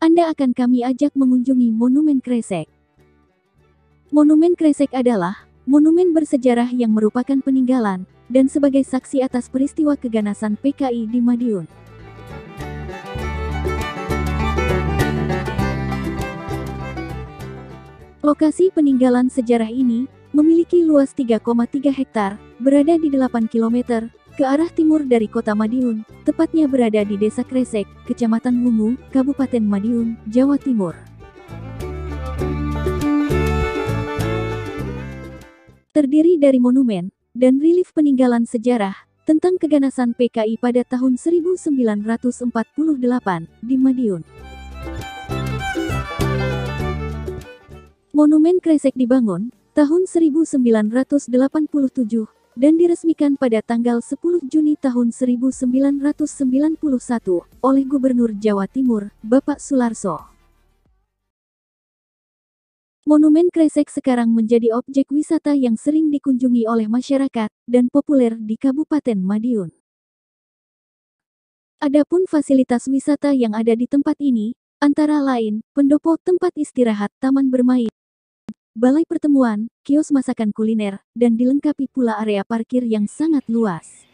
Anda akan kami ajak mengunjungi Monumen Kresek. Monumen Kresek adalah monumen bersejarah yang merupakan peninggalan dan sebagai saksi atas peristiwa keganasan PKI di Madiun. Lokasi peninggalan sejarah ini memiliki luas 3,3 hektar, berada di 8 km ke arah timur dari kota Madiun, tepatnya berada di Desa Kresek, Kecamatan Wungu, Kabupaten Madiun, Jawa Timur. Terdiri dari monumen dan relief peninggalan sejarah tentang keganasan PKI pada tahun 1948 di Madiun. Monumen Kresek dibangun tahun 1987 dan diresmikan pada tanggal 10 Juni tahun 1991 oleh Gubernur Jawa Timur, Bapak Sularso. Monumen Kresek sekarang menjadi objek wisata yang sering dikunjungi oleh masyarakat dan populer di Kabupaten Madiun. Adapun fasilitas wisata yang ada di tempat ini, antara lain, pendopo tempat istirahat, taman bermain, balai pertemuan, kios masakan kuliner, dan dilengkapi pula area parkir yang sangat luas.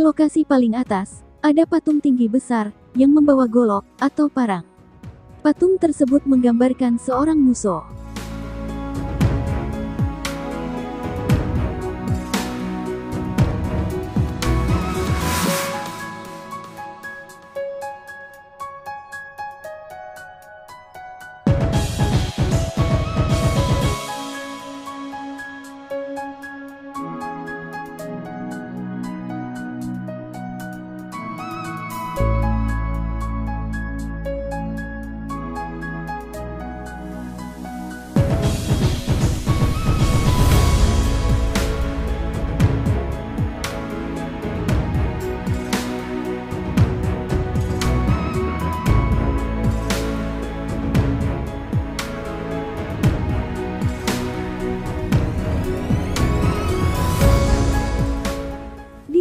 Lokasi paling atas, ada patung tinggi besar yang membawa golok atau parang. Patung tersebut menggambarkan seorang musuh.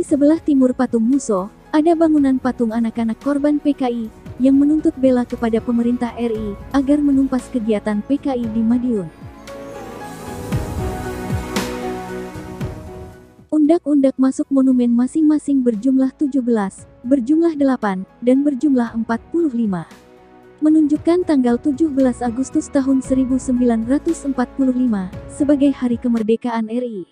Sebelah timur patung Muso, ada bangunan patung anak-anak korban PKI yang menuntut bela kepada pemerintah RI agar menumpas kegiatan PKI di Madiun. Undak-undak masuk monumen masing-masing berjumlah 17, berjumlah 8, dan berjumlah 45. Menunjukkan tanggal 17 Agustus tahun 1945 sebagai Hari Kemerdekaan RI.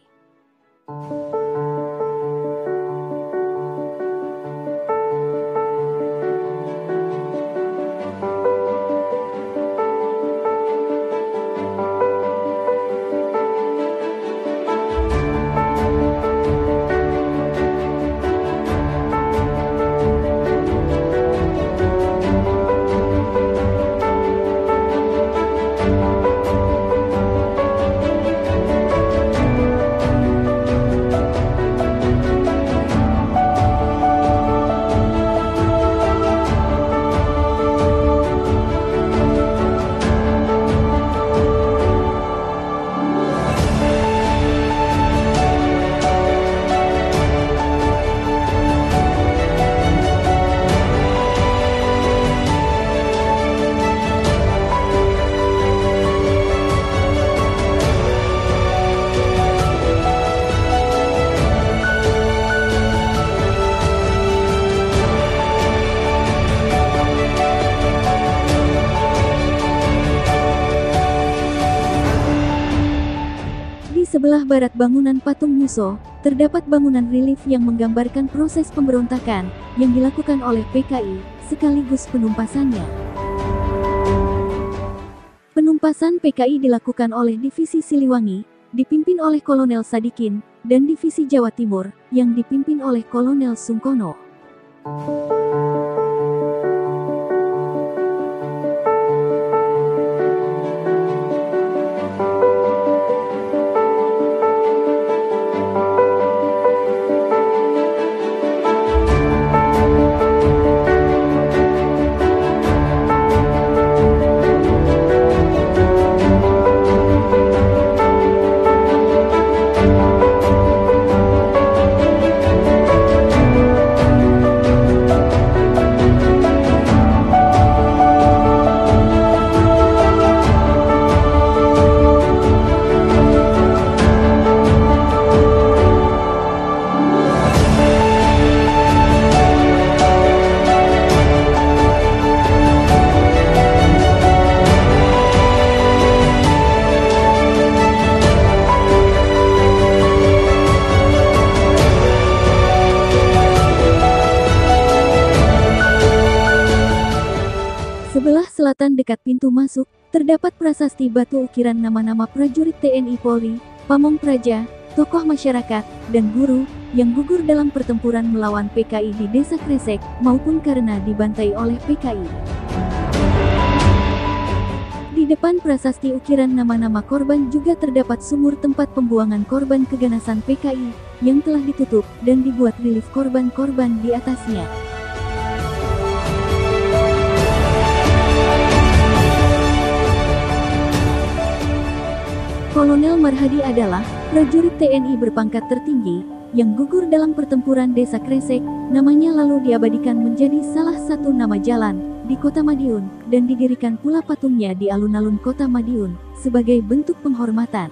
Barat bangunan patung Muso, terdapat bangunan relief yang menggambarkan proses pemberontakan yang dilakukan oleh PKI, sekaligus penumpasannya. Penumpasan PKI dilakukan oleh Divisi Siliwangi, dipimpin oleh Kolonel Sadikin, dan Divisi Jawa Timur, yang dipimpin oleh Kolonel Sungkono. Selatan dekat pintu masuk, terdapat prasasti batu ukiran nama-nama prajurit TNI Polri, pamong praja, tokoh masyarakat, dan guru, yang gugur dalam pertempuran melawan PKI di Desa Kresek, maupun karena dibantai oleh PKI. Di depan prasasti ukiran nama-nama korban juga terdapat sumur tempat pembuangan korban keganasan PKI, yang telah ditutup, dan dibuat relief korban-korban di atasnya. Marhadi adalah prajurit TNI berpangkat tertinggi yang gugur dalam pertempuran Desa Kresek, namanya lalu diabadikan menjadi salah satu nama jalan di Kota Madiun dan didirikan pula patungnya di alun-alun Kota Madiun sebagai bentuk penghormatan.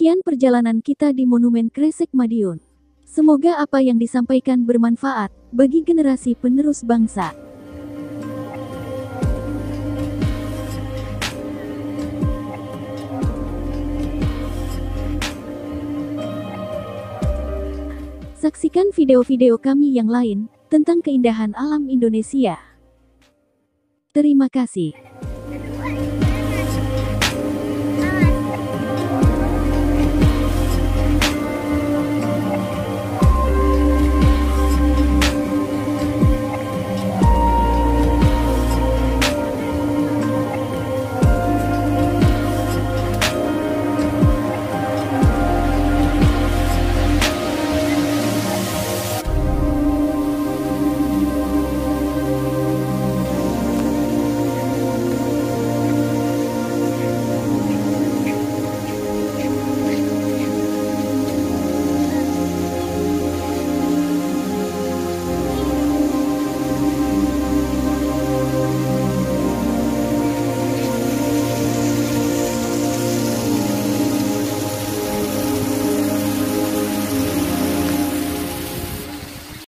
Demikian perjalanan kita di Monumen Kresek Madiun. Semoga apa yang disampaikan bermanfaat bagi generasi penerus bangsa. Saksikan video-video kami yang lain tentang keindahan alam Indonesia. Terima kasih.